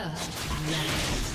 First love.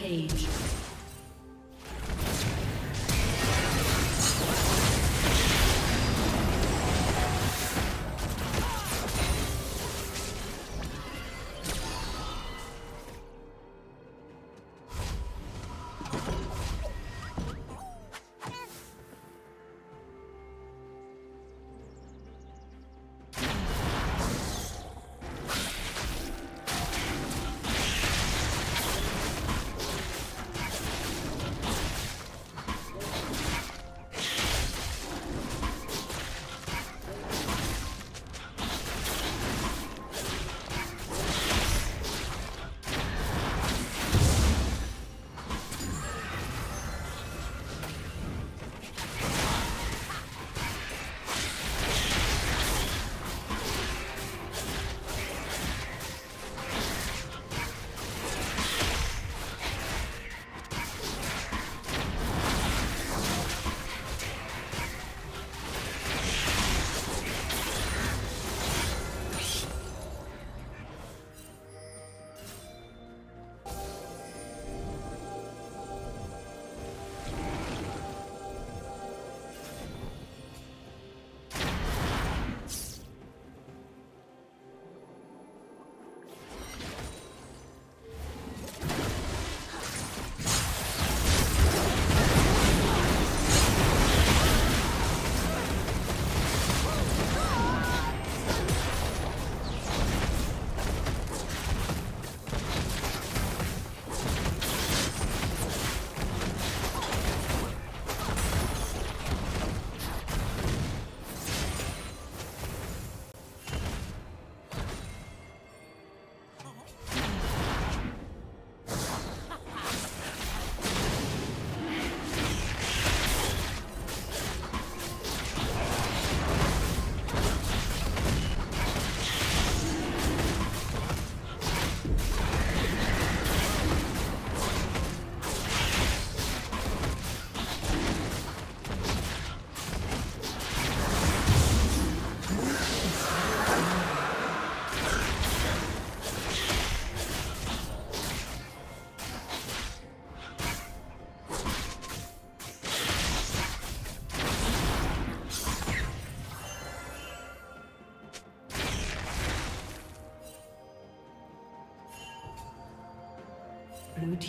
Rampage.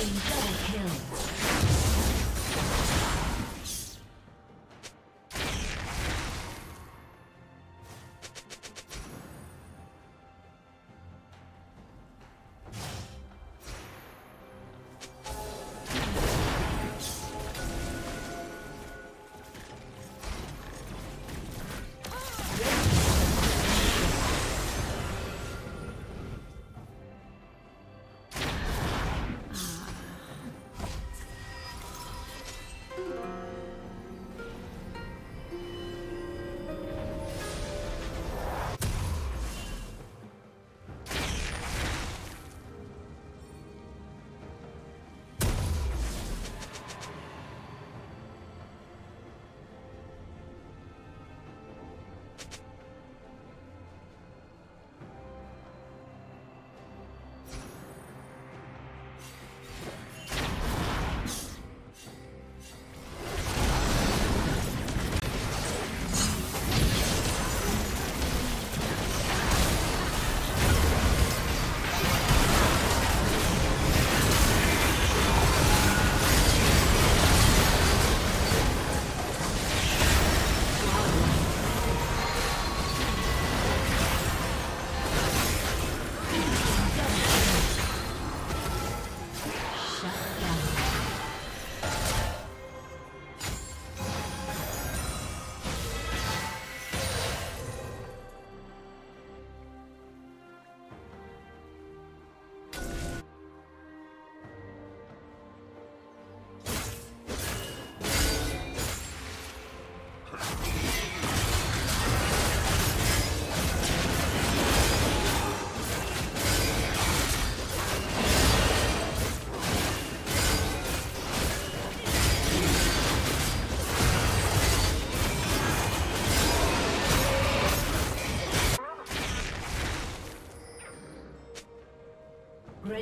team.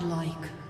Godlike.